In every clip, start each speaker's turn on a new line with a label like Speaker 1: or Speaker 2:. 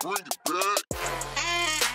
Speaker 1: Bring it back.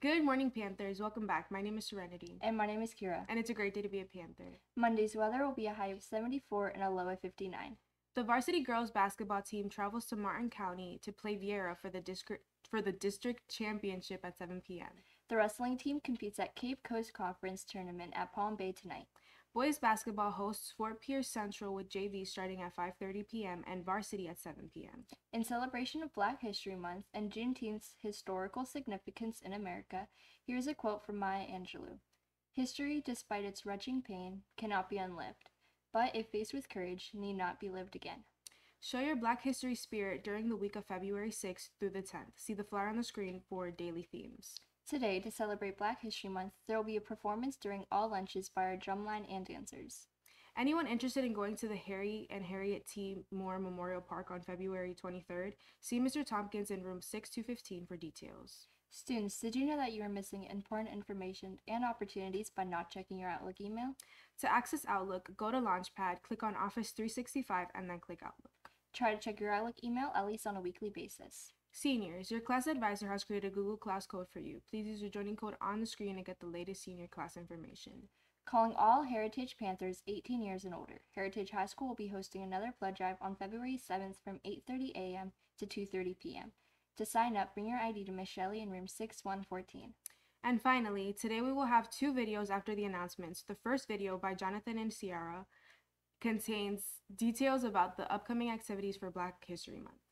Speaker 2: Good morning, Panthers. Welcome back. My name is Serenity,
Speaker 3: And my name is Kira.
Speaker 2: and it's a great day to be a Panther.
Speaker 3: Monday's weather will be a high of 74 and a low of 59.
Speaker 2: The varsity girls basketball team travels to Martin County to play Viera for the district for the district championship at 7 p.m.
Speaker 3: The wrestling team competes at Cape Coast Conference Tournament at Palm Bay tonight.
Speaker 2: Boys basketball hosts Fort Pierce Central with JV starting at 5:30 p.m. and varsity at 7 p.m.
Speaker 3: In celebration of Black History Month and Juneteenth's historical significance in America, here's a quote from Maya Angelou History, despite its wrenching pain, cannot be unlived, but if faced with courage, need not be lived again.
Speaker 2: Show your Black History spirit during the week of February 6th through the 10th. See the flyer on the screen for daily themes.
Speaker 3: Today, to celebrate Black History Month, there will be a performance during all lunches by our drumline and dancers.
Speaker 2: Anyone interested in going to the Harry and Harriet T. Moore Memorial Park on February 23rd, see Mr. Tompkins in room 6215 for details.
Speaker 3: Students, did you know that you are missing important information and opportunities by not checking your Outlook email?
Speaker 2: To access Outlook, go to Launchpad, click on Office 365, and then click Outlook.
Speaker 3: Try to check your Outlook email at least on a weekly basis.
Speaker 2: Seniors, your class advisor has created a Google Class code for you. Please use your joining code on the screen and get the latest senior class information.
Speaker 3: Calling all Heritage Panthers 18 years and older. Heritage High School will be hosting another blood drive on February 7th from 8:30 a.m. to 2:30 p.m. To sign up, bring your ID to Miss Shelley in room 6114.
Speaker 2: And finally, today we will have two videos after the announcements. The first video by Jonathan and Ciara contains details about the upcoming activities for Black History Month.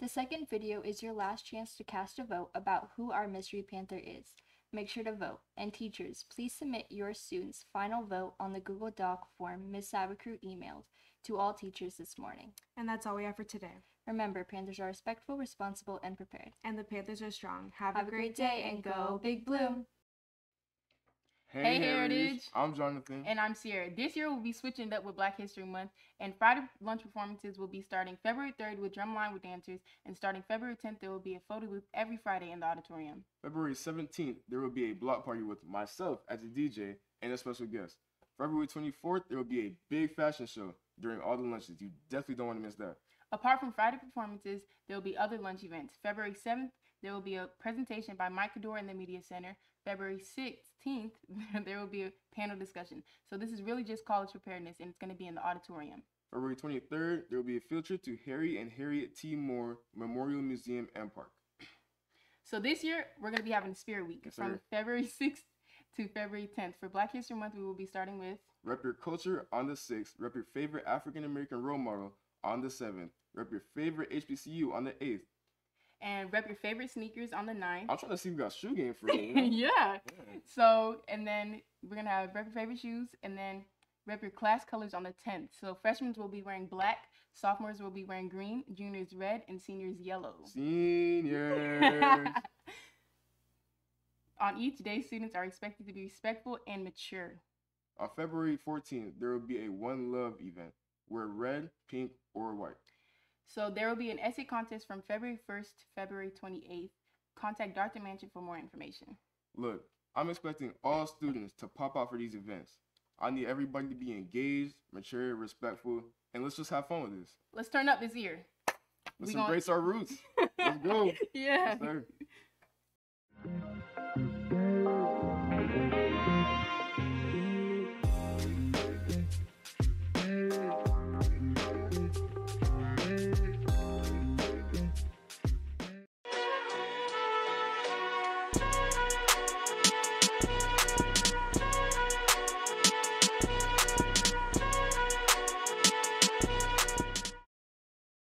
Speaker 3: The second video is your last chance to cast a vote about who our Mystery Panther is. Make sure to vote. And teachers, please submit your students' final vote on the Google Doc form Ms. Sabacru emailed to all teachers this morning.
Speaker 2: And that's all we have for today.
Speaker 3: Remember, Panthers are respectful, responsible, and prepared.
Speaker 2: And the Panthers are strong. Have,
Speaker 3: Have a great day and go Big Blue!
Speaker 4: Hey, Heritage.
Speaker 5: I'm Jonathan.
Speaker 4: And I'm Sierra. This year we'll be switching up with Black History Month, and Friday lunch performances will be starting February 3rd with Drumline with dancers, and starting February 10th there will be a photo booth every Friday in the auditorium.
Speaker 5: February 17th, there will be a block party with myself as a DJ and a special guest. February 24th, there will be a big fashion show during all the lunches. You definitely don't want to miss that.
Speaker 4: Apart from Friday performances, there will be other lunch events. February 7th, there will be a presentation by Mike Cador in the Media Center. February 16th, there will be a panel discussion. So this is really just college preparedness, and it's going to be in the auditorium.
Speaker 5: February 23rd, there will be a field trip to Harry and Harriet T. Moore Memorial Museum and Park.
Speaker 4: So this year we're going to be having Spirit Week
Speaker 5: Yes,
Speaker 4: from. February 6th to February 10th. For Black History Month, we will be starting with
Speaker 5: Rep your culture on the 6th. Rep your favorite African American role model on the 7th. Rep your favorite HBCU on the 8th.
Speaker 4: And rep your favorite sneakers on the 9th.
Speaker 5: I'm trying to see if we got shoe game for you. know?
Speaker 4: yeah.
Speaker 5: Yeah.
Speaker 4: So and then we're gonna have rep your favorite shoes and then rep your class colors on the 10th. So freshmen will be wearing black, sophomores will be wearing green, juniors red, and seniors yellow.
Speaker 5: Seniors.
Speaker 4: On each day, students are expected to be respectful and mature.
Speaker 5: On February 14th, there will be a One Love event. Wear red, pink, or white.
Speaker 4: So there will be an essay contest from February 1st to February 28th. Contact Dr. Manchin for more information.
Speaker 5: Look, I'm expecting all students to pop out for these events. I need everybody to be engaged, mature, respectful, and let's just have fun with this.
Speaker 4: Let's turn up this year.
Speaker 5: Let's
Speaker 4: We
Speaker 5: embrace our roots. Let's go.
Speaker 4: yeah.
Speaker 5: Yes.